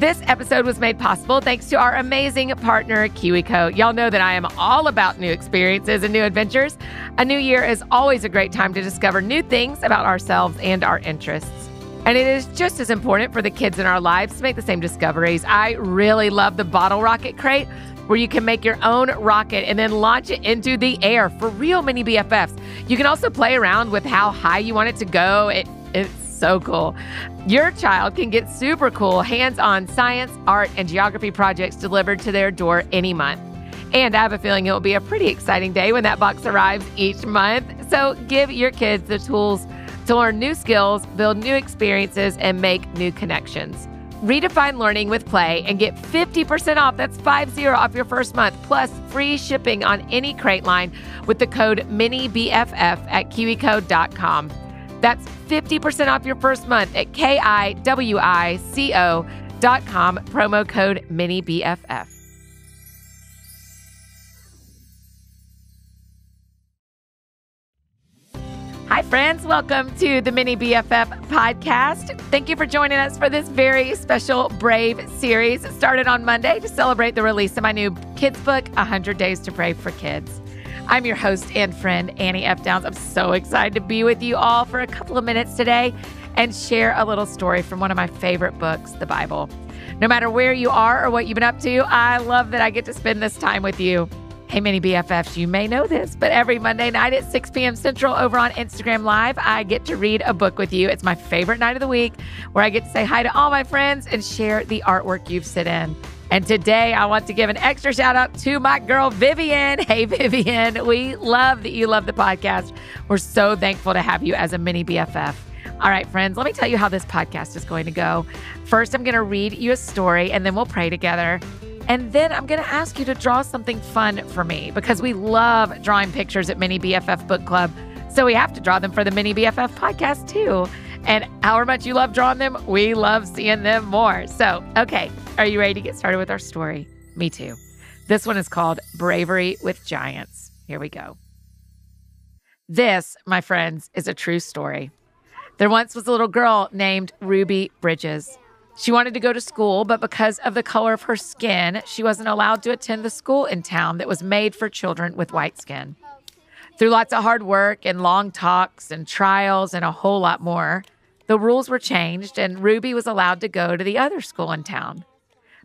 This episode was made possible thanks to our amazing partner, KiwiCo. Y'all know that I am all about new experiences and new adventures. A new year is always a great time to discover new things about ourselves and our interests. And it is just as important for the kids in our lives to make the same discoveries. I really love the bottle rocket crate where you can make your own rocket and then launch it into the air for real mini BFFs. You can also play around with how high you want it to go. It, so cool. Your child can get super cool hands on science, art, and geography projects delivered to their door any month. And I have a feeling it will be a pretty exciting day when that box arrives each month. So give your kids the tools to learn new skills, build new experiences, and make new connections. Redefine learning with play and get 50% off. That's 50 off your first month, plus free shipping on any crate line with the code MINIBFF at kiwico.com. That's 50% off your first month at kiwico.com, promo code MINIBFF. Hi, friends. Welcome to the Mini BFF podcast. Thank you for joining us for this very special Brave series. It started on Monday to celebrate the release of my new kids' book, 100 Days to Brave for Kids. I'm your host and friend, Annie F. Downs. I'm so excited to be with you all for a couple of minutes today and share a little story from one of my favorite books, the Bible. No matter where you are or what you've been up to, I love that I get to spend this time with you. Hey, mini BFFs, you may know this, but every Monday night at 6 p.m. Central over on Instagram Live, I get to read a book with you. It's my favorite night of the week where I get to say hi to all my friends and share the artwork you've sent in. And today I want to give an extra shout out to my girl, Vivian. Hey, Vivian, we love that you love the podcast. We're so thankful to have you as a mini BFF. All right, friends, let me tell you how this podcast is going to go. First, I'm going to read you a story and then we'll pray together. And then I'm going to ask you to draw something fun for me because we love drawing pictures at Mini BFF Book Club. So we have to draw them for the Mini BFF podcast too. And however much you love drawing them, we love seeing them more. So, okay, are you ready to get started with our story? Me too. This one is called Bravery with Giants. Here we go. This, my friends, is a true story. There once was a little girl named Ruby Bridges. She wanted to go to school, but because of the color of her skin, she wasn't allowed to attend the school in town that was made for children with white skin. Through lots of hard work and long talks and trials and a whole lot more, the rules were changed and Ruby was allowed to go to the other school in town.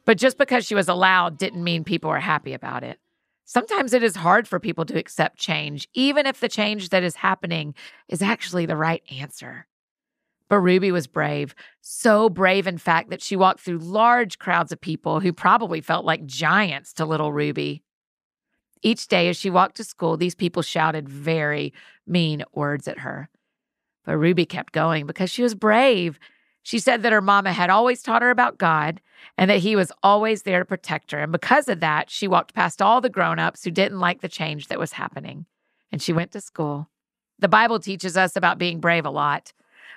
But just because she was allowed didn't mean people were happy about it. Sometimes it is hard for people to accept change, even if the change that is happening is actually the right answer. But Ruby was brave, so brave, in fact, that she walked through large crowds of people who probably felt like giants to little Ruby. Each day as she walked to school, these people shouted very mean words at her. But Ruby kept going because she was brave. She said that her mama had always taught her about God and that he was always there to protect her. And because of that, she walked past all the grown ups who didn't like the change that was happening. And she went to school. The Bible teaches us about being brave a lot.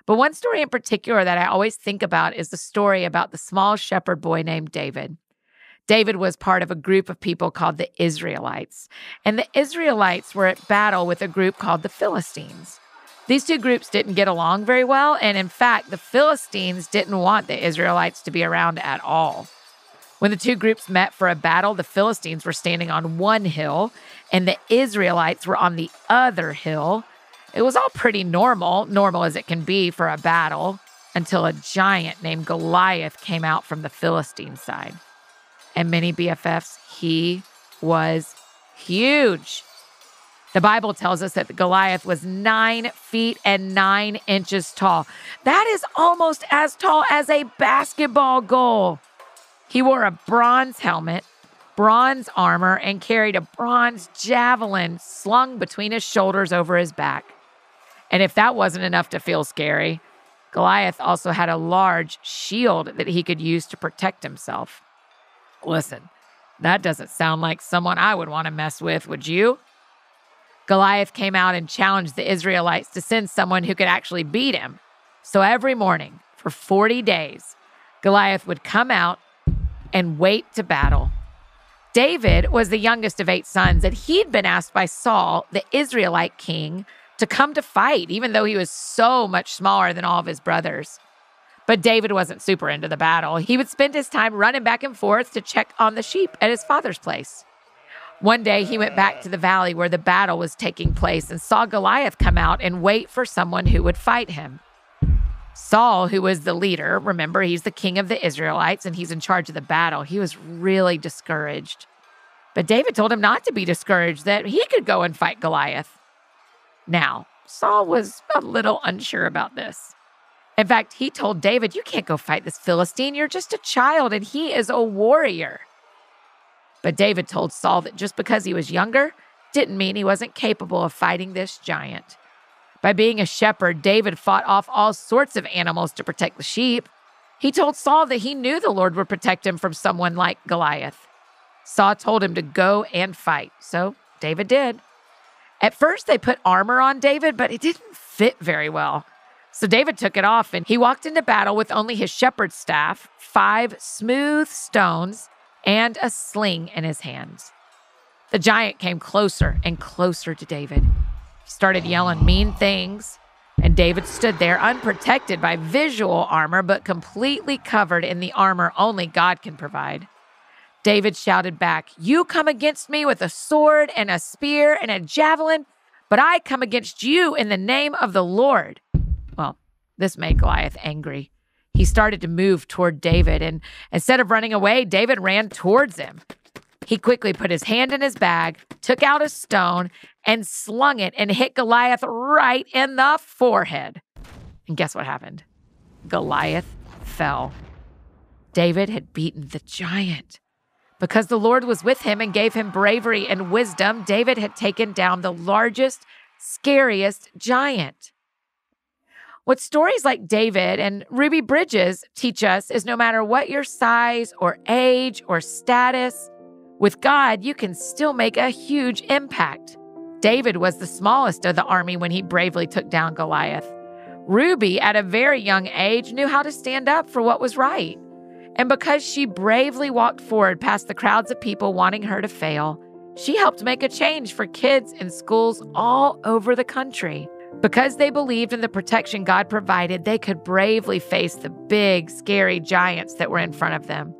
But one story in particular that I always think about is the story about the small shepherd boy named David. David was part of a group of people called the Israelites, and the Israelites were at battle with a group called the Philistines. These two groups didn't get along very well, and in fact, the Philistines didn't want the Israelites to be around at all. When the two groups met for a battle, the Philistines were standing on one hill and the Israelites were on the other hill, it was all pretty normal, normal as it can be for a battle, until a giant named Goliath came out from the Philistine side. And mini BFFs, he was huge. The Bible tells us that Goliath was nine feet and nine inches tall. That is almost as tall as a basketball goal. He wore a bronze helmet, bronze armor, and carried a bronze javelin slung between his shoulders over his back. And if that wasn't enough to feel scary, Goliath also had a large shield that he could use to protect himself. Listen, that doesn't sound like someone I would want to mess with, would you? Goliath came out and challenged the Israelites to send someone who could actually beat him. So every morning, for 40 days, Goliath would come out and wait to battle. David was the youngest of eight sons, and he'd been asked by Saul, the Israelite king, to come to fight, even though he was so much smaller than all of his brothers. But David wasn't super into the battle. He would spend his time running back and forth to check on the sheep at his father's place. One day he went back to the valley where the battle was taking place and saw Goliath come out and wait for someone who would fight him. Saul, who was the leader, remember, he's the king of the Israelites and he's in charge of the battle. He was really discouraged. But David told him not to be discouraged, that he could go and fight Goliath. Now, Saul was a little unsure about this. In fact, he told David, You can't go fight this Philistine. You're just a child, and he is a warrior. But David told Saul that just because he was younger didn't mean he wasn't capable of fighting this giant. By being a shepherd, David fought off all sorts of animals to protect the sheep. He told Saul that he knew the Lord would protect him from someone like Goliath. Saul told him to go and fight, so David did. At first, they put armor on David, but it didn't fit very well. So David took it off and he walked into battle with only his shepherd's staff, five smooth stones, and a sling in his hands. The giant came closer and closer to David. He started yelling mean things, and David stood there unprotected by visual armor, but completely covered in the armor only God can provide. David shouted back, You come against me with a sword and a spear and a javelin, but I come against you in the name of the Lord. This made Goliath angry. He started to move toward David, and instead of running away, David ran towards him. He quickly put his hand in his bag, took out a stone, and slung it and hit Goliath right in the forehead. And guess what happened? Goliath fell. David had beaten the giant. Because the Lord was with him and gave him bravery and wisdom, David had taken down the largest, scariest giant. What stories like David and Ruby Bridges teach us is no matter what your size or age or status, with God, you can still make a huge impact. David was the smallest of the army when he bravely took down Goliath. Ruby, at a very young age, knew how to stand up for what was right. And because she bravely walked forward past the crowds of people wanting her to fail, she helped make a change for kids in schools all over the country. Because they believed in the protection God provided, they could bravely face the big, scary giants that were in front of them.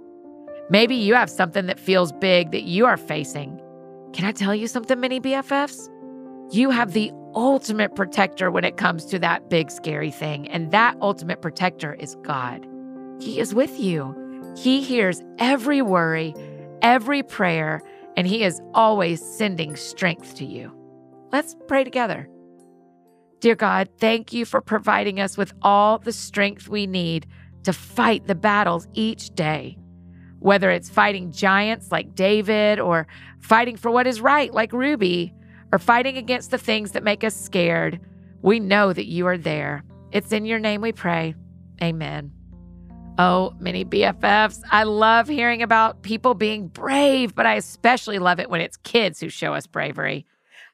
Maybe you have something that feels big that you are facing. Can I tell you something, mini BFFs? You have the ultimate protector when it comes to that big, scary thing, and that ultimate protector is God. He is with you. He hears every worry, every prayer, and He is always sending strength to you. Let's pray together. Dear God, thank you for providing us with all the strength we need to fight the battles each day. Whether it's fighting giants like David, or fighting for what is right like Ruby, or fighting against the things that make us scared, we know that you are there. It's in your name we pray. Amen. Oh, mini BFFs, I love hearing about people being brave, but I especially love it when it's kids who show us bravery.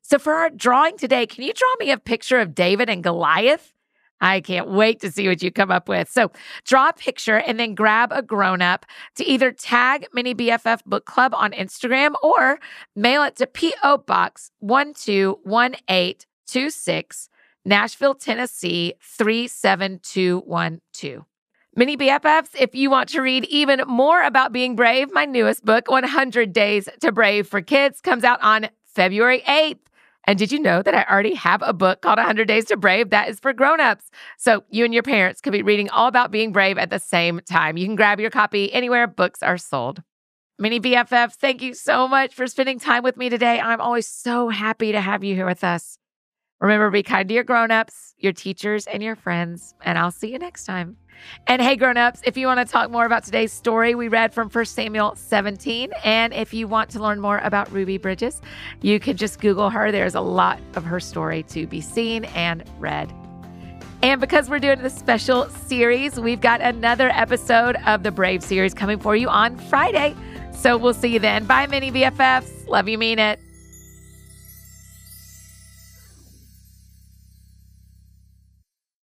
So, for our drawing today, can you draw me a picture of David and Goliath? I can't wait to see what you come up with. So, draw a picture and then grab a grown up to either tag Mini BFF Book Club on Instagram or mail it to P.O. Box 121826, Nashville, Tennessee 37212. Mini BFFs, if you want to read even more about being brave, my newest book, 100 Days to Brave for Kids, comes out on February 8th. And did you know that I already have a book called 100 Days to Brave that is for grown-ups? So you and your parents could be reading all about being brave at the same time. You can grab your copy anywhere books are sold. Mini BFFs, thank you so much for spending time with me today. I'm always so happy to have you here with us. Remember, be kind to your grown-ups, your teachers, and your friends, and I'll see you next time. And hey, grown-ups, if you want to talk more about today's story, we read from 1 Samuel 17. And if you want to learn more about Ruby Bridges, you can just Google her. There's a lot of her story to be seen and read. And because we're doing this special series, we've got another episode of the Brave series coming for you on Friday. So we'll see you then. Bye, mini BFFs. Love you, mean it.